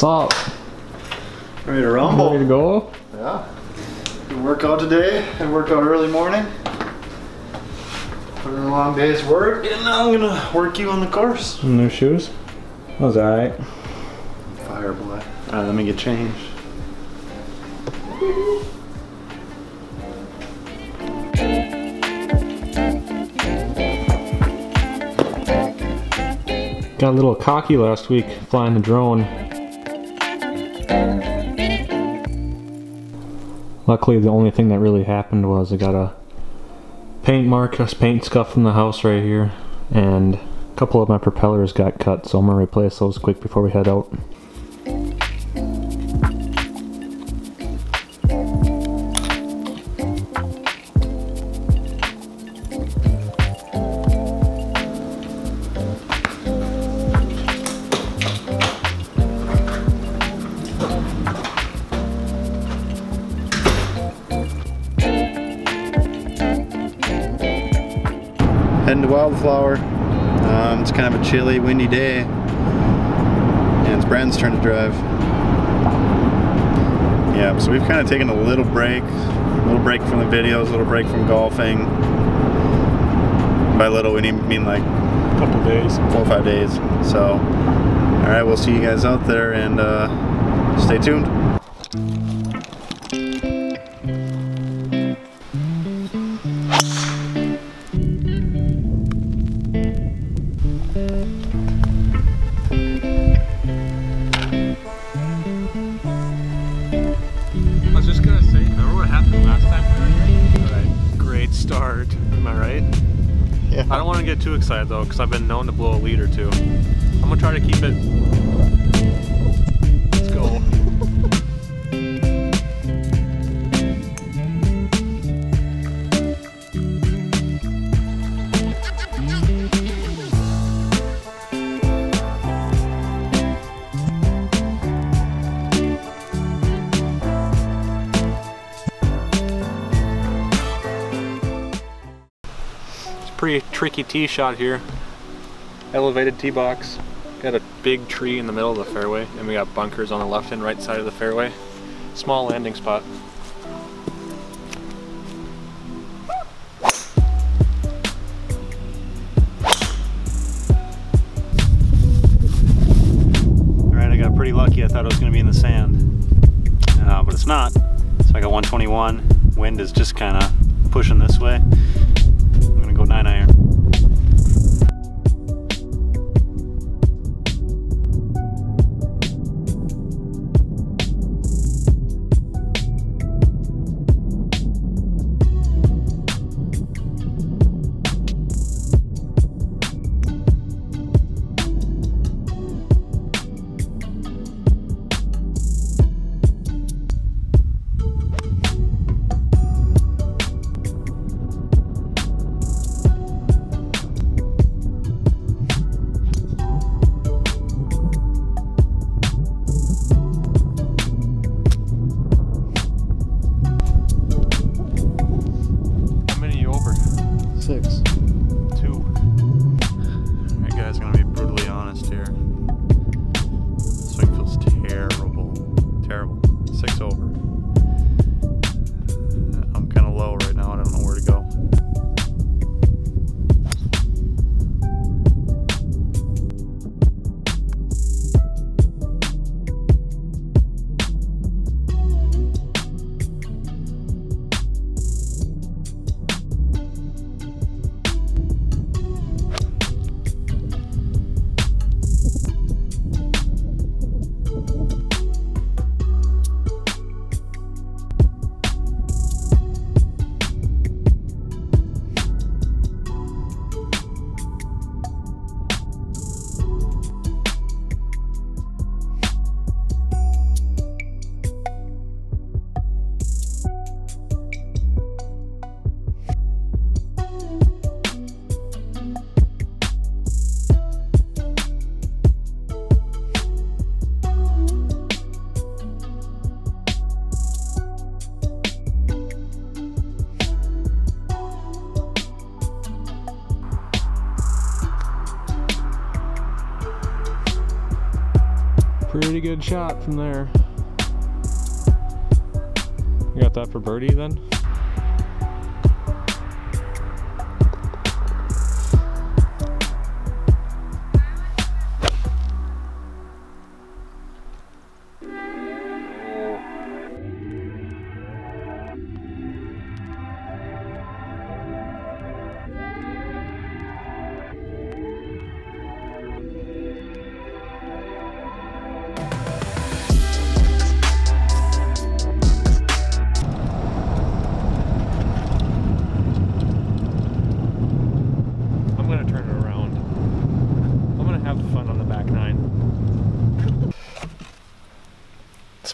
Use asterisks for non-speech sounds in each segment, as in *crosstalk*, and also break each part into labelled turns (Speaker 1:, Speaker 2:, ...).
Speaker 1: What's up?
Speaker 2: Ready to rumble?
Speaker 1: Ready to go?
Speaker 2: Yeah. Good workout today. I worked out early morning. Put in a long day's work, and now I'm gonna work you on the course.
Speaker 1: New shoes? That was alright.
Speaker 2: Fire boy. Alright, let me get changed.
Speaker 1: Got a little cocky last week flying the drone. Luckily, the only thing that really happened was I got a paint mark, a paint scuff from the house right here, and a couple of my propellers got cut, so I'm gonna replace those quick before we head out.
Speaker 2: Heading to Wildflower. Um, it's kind of a chilly, windy day. And it's Brandon's turn to drive. Yeah, so we've kind of taken a little break. A little break from the videos, a little break from golfing. By little, we mean like a
Speaker 1: Couple days.
Speaker 2: four or five days. So, all right, we'll see you guys out there and uh, stay tuned.
Speaker 1: I don't want to get too excited though, because I've been known to blow a lead or two. I'm gonna try to keep it. Tricky tee shot here. Elevated tee box. Got a big tree in the middle of the fairway, and we got bunkers on the left and right side of the fairway. Small landing spot.
Speaker 2: All right, I got pretty lucky. I thought it was going to be in the sand, uh, but it's not. So I got 121. Wind is just kind of pushing this way. I'm going to go 9 iron.
Speaker 1: Pretty good shot from there. You got that for birdie then?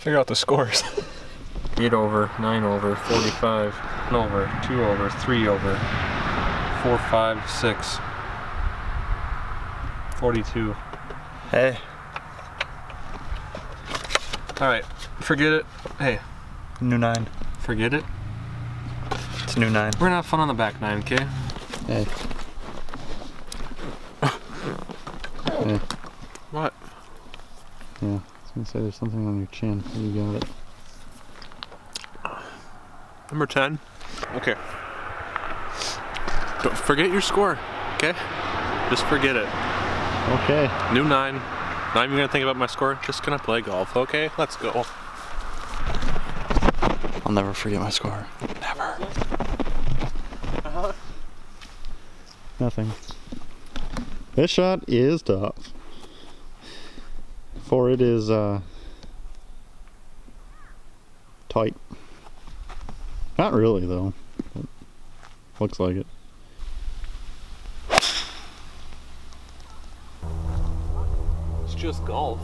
Speaker 1: Figure out the scores. *laughs* 8 over, 9 over, 45, 1 over, 2 over, 3 over, 4, 5, 6, 42.
Speaker 2: Hey.
Speaker 1: Alright, forget it. Hey,
Speaker 2: New nine.
Speaker 1: forget it.
Speaker 2: It's new nine.
Speaker 1: We're gonna have fun on the back nine, okay?
Speaker 2: Hey. hey.
Speaker 1: What?
Speaker 2: Yeah, I was gonna say there's something on your chin. You got it.
Speaker 1: Number 10. Okay. Don't forget your score, okay? Just forget it.
Speaker 2: Okay.
Speaker 1: New nine. Not even gonna think about my score. Just gonna play golf, okay? Let's go.
Speaker 2: I'll never forget my score. Never. Uh-huh. Nothing. This shot is tough. For it is uh tight. Not really though. looks like it.
Speaker 1: It's just golf.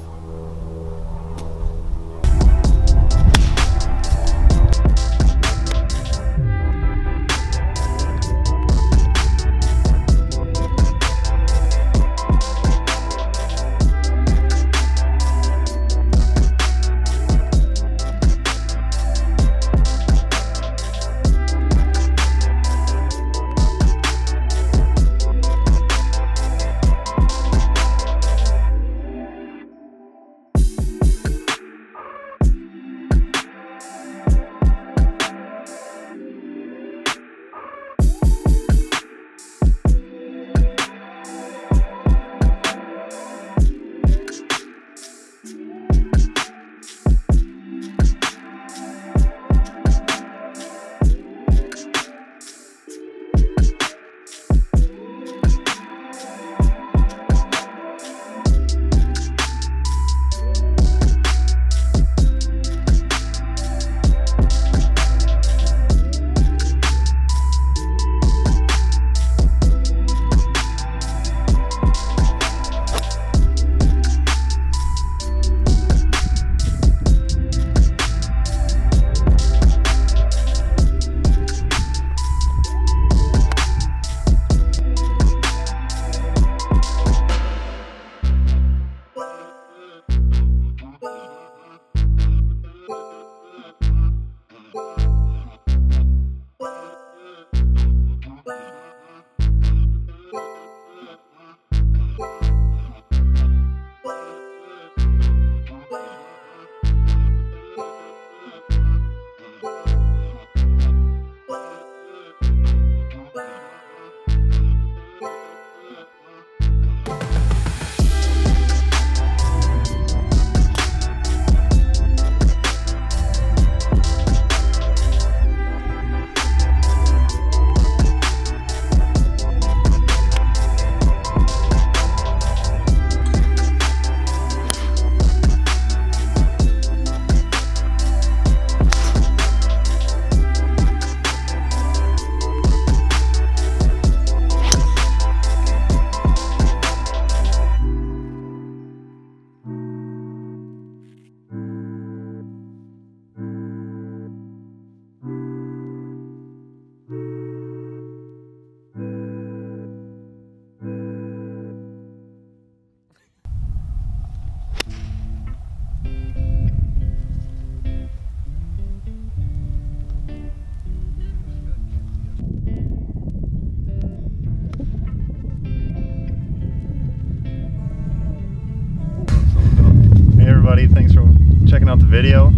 Speaker 2: Video.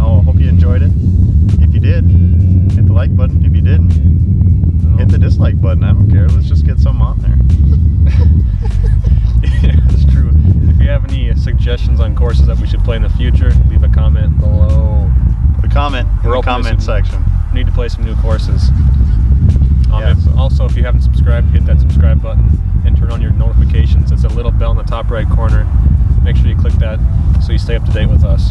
Speaker 2: Oh, I hope you enjoyed it. If you did, hit the like button. If you didn't, hit the dislike button. I don't care. Let's just get something on there. *laughs*
Speaker 1: yeah, that's true. If you have any suggestions on courses that we should play in the future, leave a comment below.
Speaker 2: The comment in
Speaker 1: We're
Speaker 2: the comment
Speaker 1: some-
Speaker 2: section.
Speaker 1: We need to play some new courses. Um,
Speaker 2: Yeah,
Speaker 1: if- Also, if you haven't subscribed, hit that subscribe button and turn on your notifications. It's a little bell in the top right corner. Make sure you click that so you stay up to date with us.